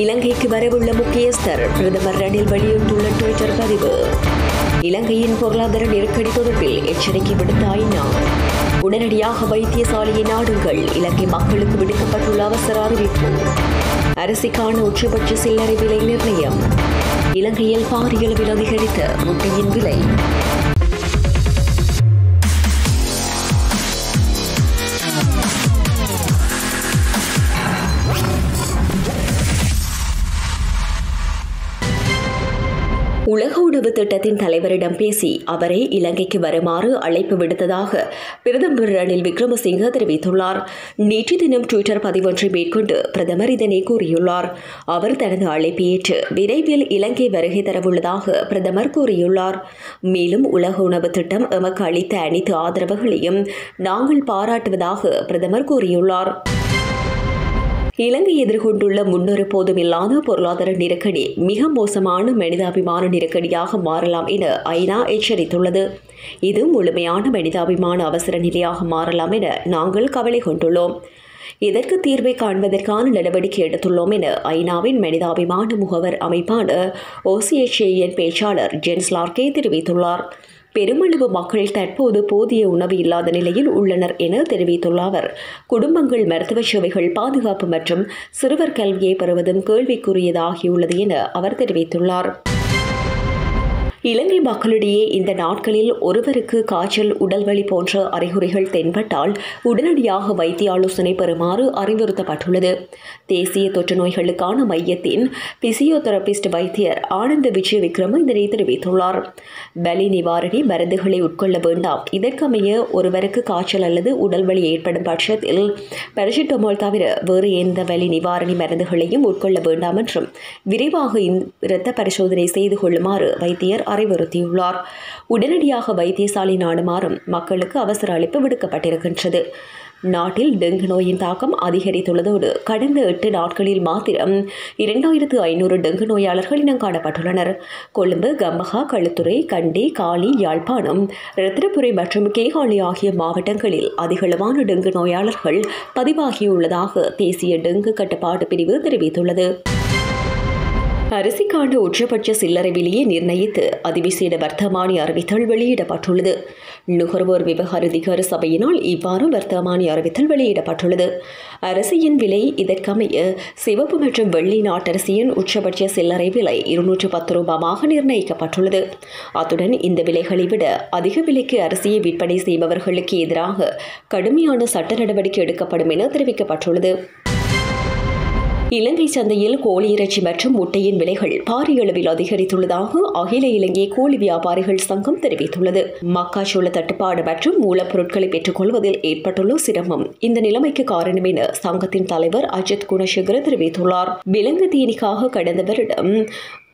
இலங்கைக்கு வரவுள்ள முக்கியஸ்தர் பிரதமர் ரணில் வெளியிட்டுள்ள டுவிட்டர் பதிவு. இலங்கையின் பொருளாதார நெருக்கடி தொடர்பில் எச்சரிக்கை விடுத்த ஐநா. உடனடியாக வைத்தியசாலையை நாடுங்கள் இலங்கை மக்களுக்கு விடுக்கப்பட்டுள்ள அவசர அறிவிப்பு. அரிசிக்கான உச்சபட்ச சில்லறை விலை நிர்ணயம். இலங்கையில் பாரியளவில் அதிகரித்த முட்டையின் விலை. உலக உணவு திட்டத்தின் தலைவரிடம் பேசி அவரை இலங்கைக்கு வருமாறு அழைப்பு விடுத்ததாக பிரதமர் ரணில் விக்ரமசிங்க தெரிவித்துள்ளார். நேற்று தினம் டுவிட்டர் பதிவொன்றை மேற்கொண்டு பிரதமர் இதனை கூறியுள்ளார். அவர் தனது அழைப்பை ஏற்று விரைவில் இலங்கை வருகை தரவுள்ளதாக பிரதமர் கூறியுள்ளார். மேலும் உலக உணவு திட்டம் எமக்கு அளித்த அனைத்து ஆதரவுகளையும் நாங்கள் பாராட்டுவதாக பிரதமர் கூறியுள்ளார். இலங்கை எதிர்கொண்டுள்ள முன்னொரு போதுமில்லாத பொருளாதார நெருக்கடி மிக மோசமான மனிதாபிமான நெருக்கடியாக மாறலாம் என ஐநா எச்சரித்துள்ளது. இது முழுமையான மனிதாபிமான அவசர நிலையாக மாறலாம் என நாங்கள் கவலை கொண்டுள்ளோம். இதற்கு தீர்வை காண்பதற்கான நடவடிக்கை எடுத்துள்ளோம் என ஐநாவின் மனிதாபிமான முகவர் அமைப்பான ஓசிஎச்ஏஎன் பேச்சாளர் ஜென்ஸ் லார்கே தெரிவித்துள்ளார். பெருமளவு மக்கள் தற்போது போதிய உணவு இல்லாத நிலையில் உள்ளனர் என தெரிவித்துள்ள அவர் குடும்பங்கள் மருத்துவ சேவைகள் பாதுகாப்பு மற்றும் சிறுவர் கல்வியை பெறுவதும் கேள்விக்குரியதாகியுள்ளது என அவர் தெரிவித்துள்ளார். இலங்கை மக்களிடையே இந்த நாட்களில் ஒருவருக்கு காய்ச்சல் உடல்வலி போன்ற அறிகுறிகள் தென்பட்டால் உடனடியாக வைத்திய ஆலோசனை பெறுமாறு அறிவுறுத்தப்பட்டுள்ளது. தேசிய தொற்று நோய்களுக்கான மையத்தின் பிசியோதெரபிஸ்ட் வைத்தியர் ஆனந்த விஜய விக்ரம இதனை தெரிவித்துள்ளார். வலி நிவாரணி மருந்துகளை உட்கொள்ள வேண்டாம். இதற்கமைய ஒருவருக்கு காய்ச்சல் அல்லது உடல்வலி ஏற்படும் பட்சத்தில் பெரசிட்டமோல் தவிர வேறு எந்த வலி நிவாரணி மருந்துகளையும் உட்கொள்ள வேண்டாம் என்றும் விரைவாக இரத்த பரிசோதனை செய்து கொள்ளுமாறு வைத்தியர் அறிவுறுத்தியுள்ளார். உடனடியாக வைத்தியசாலை நாடுமாறும் மக்களுக்கு அவசர அழைப்பு விடுக்கப்பட்டிருக்கின்றது. நாட்டில் டெங்கு நோயின் தாக்கம் அதிகரித்துள்ளதோடு கடந்த எட்டு நாட்களில் மாத்திரம் இரண்டாயிரத்து ஐநூறு டெங்கு நோயாளர்கள் இனம் காணப்பட்டுள்ளனர். கொழும்பு கம்பஹா களுத்துறை கண்டி காலி யாழ்ப்பாணம் ரத்தினபுரி மற்றும் கேகாலி ஆகிய மாவட்டங்களில் அதிகளவான டெங்கு நோயாளர்கள் பதிவாகியுள்ளதாக தேசிய டெங்கு கட்டுப்பாட்டு பிரிவு தெரிவித்துள்ளது. அரிசிக்கான உச்சபட்ச சில்லறை விலையை நிர்ணயித்து அதிவிசேட வர்த்தமானி அறிவித்தல் வெளியிடப்பட்டுள்ளது. நுகர்வோர் விவகார அதிகார சபையினால் இவ்வாறு வர்த்தமானி அறிவித்தல் வெளியிடப்பட்டுள்ளது. அரிசியின் விலை இதற்கமைய சிவப்பு மற்றும் வெள்ளி நாட்டரிசியின் உச்சபட்ச சில்லறை விலை இருநூற்று பத்து ரூபாயாக நிர்ணயிக்கப்பட்டுள்ளது. அத்துடன் இந்த விலைகளை விட அதிக விலைக்கு அரிசியை விற்பனை செய்பவர்களுக்கு எதிராக கடுமையான சட்ட நடவடிக்கை எடுக்கப்படும் என தெரிவிக்கப்பட்டுள்ளது. இலங்கை சந்தையில் கோழி இறைச்சி மற்றும் முட்டையின் விலைகள் பாரிய அளவில் அதிகரித்துள்ளதாக அகில இலங்கை கோழி வியாபாரிகள் சங்கம் தெரிவித்துள்ளது. மக்காச்சோள தட்டுப்பாடு மற்றும் மூலப்பொருட்களை பெற்றுக்கொள்வதில் ஏற்பட்டுள்ள சிரமம் இந்த நிலைமைக்கு காரணம் என சங்கத்தின் தலைவர் அஜித் குணசேகர தெரிவித்துள்ளார். விலங்கு தீனிக்காக கடந்த வருடம்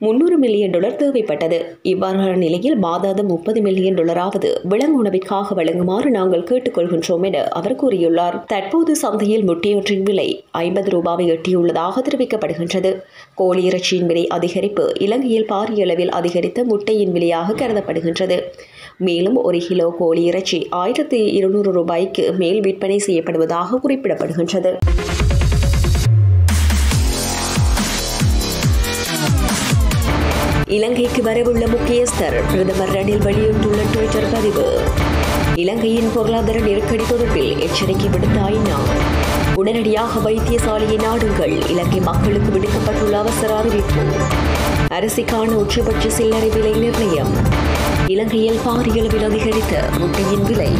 முன்னூறு மில்லியன் டாலர் தேவைப்பட்டது. இவ்வாறான நிலையில் மாதாந்தம் முப்பது மில்லியன் டாலராவது விலங்கு உணவிற்காக வழங்குமாறு நாங்கள் கேட்டுக்கொள்கின்றோம் என அவர் கூறியுள்ளார். தற்போது சந்தையில் முட்டையொன்றின் விலை ஐம்பது ரூபாவை எட்டியுள்ளதாக தெரிவிக்கப்படுகின்றது. கோழி இறைச்சியின் விலை அதிகரிப்பு இலங்கையில் பாரிய அளவில் அதிகரித்த முட்டையின் விலையாக கருதப்படுகின்றது. மேலும் ஒரு கிலோ கோழி இறைச்சி ஆயிரத்தி இருநூறு ரூபாய்க்கு மேல் விற்பனை செய்யப்படுவதாக குறிப்பிடப்படுகின்றது. இலங்கைக்கு வரவுள்ள முக்கியஸ்தர் பிரதமர் ரணில் வெளியிட்டுள்ள ட்விட்டர் பதிவு. இலங்கையின் பொருளாதார நெருக்கடி தொடர்பில் எச்சரிக்கை விடுத்த ஐநா. உடனடியாக வைத்தியசாலையை நாடுங்கள் இலங்கை மக்களுக்கு விடுக்கப்பட்டுள்ள அவசர அறிவிப்பு. அரிசிக்கான உச்சபட்ச சில்லறை விலை நிர்ணயம். இலங்கையில் பாரியளவில் அதிகரித்த முட்டையின் விலை.